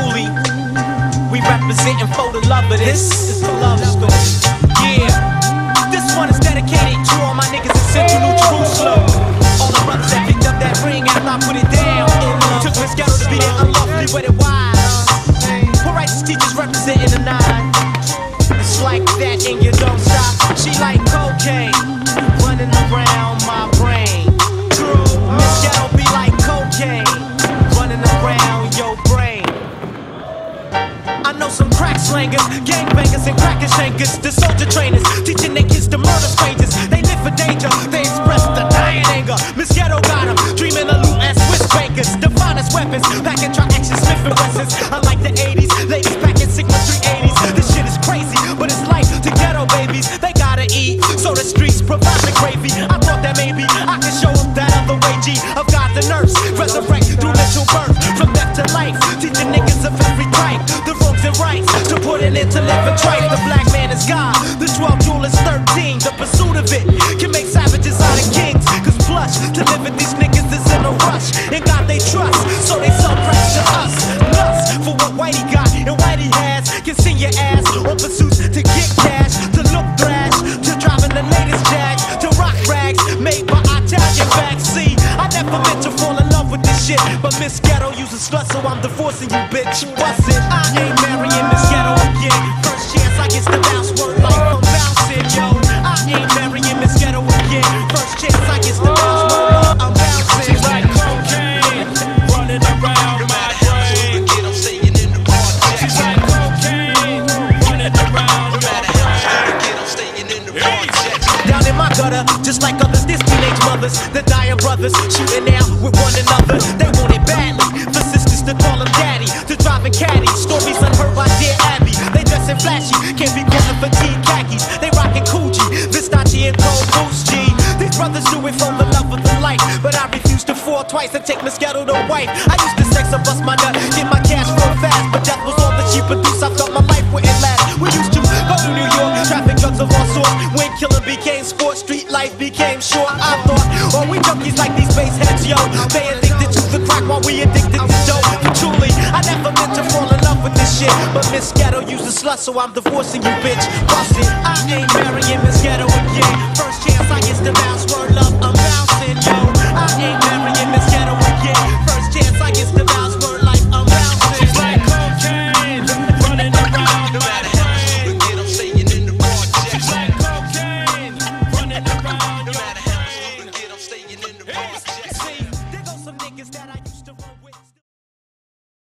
truly. We representing for the love of this. is the love story. Yeah. This one is dedicated to all my niggas in Central New Jerusalem. All the brothers that picked up that ring and I put it down. Took my scouts to be there unlawfully with it wise. Poor righteous teachers representing the nine. It's like that and you don't stop. She like slangers, gangbangers, and cracker shankers. The soldier trainers teaching their kids to murder strangers. They live for danger, they express the dying anger. Miss Ghetto got 'em, dreaming of loot as Swiss bankers. The finest weapons, packing tri-action Smith and Wessons. like the 80s, ladies packing Sigma 380s. This shit is crazy, but it's life to ghetto babies. They gotta eat, so the streets provide the gravy. I thought that maybe I could show 'em that other way, G of God the nurse. To live with these niggas is in a rush. And God they trust, so they crack to us. Nuts for what Whitey got and Whitey has. Can send your ass on pursuits to get cash, to look thrash, to driving the latest jags, to rock rags made by Italian bags. See, I never meant to fall in love with this shit, but Miss Ghetto uses slut, so I'm divorcing you, bitch. Bust it, I ain't marrying Miss Ghetto again. Just like others, this teenage mothers, the dying brothers, shooting out with one another. They want it badly for sisters to call them daddy, to drive driving caddy. Stories unheard by dear Abby. They dressing flashy, can't be caught for tea khakis. They rocking Coogi, Versace and Cold Goose G. These brothers do it for the love of the life, but I refuse to fall twice and take Ghetto to wife. I used to sex and bust my nut, get my cash real fast, but that was all that she produced. I thought my life wouldn't last. We used to go to New York, traffic drugs of all sorts. When killing became sport, street life became short. I thought, oh, we junkies like these bass heads, yo. They addicted to the crack while we addicted to dope. But Truly, I never meant to fall in love with this shit, but Miss Ghetto used a slut, so I'm divorcing you, bitch. Bust it, I ain't marrying Miss Ghetto again.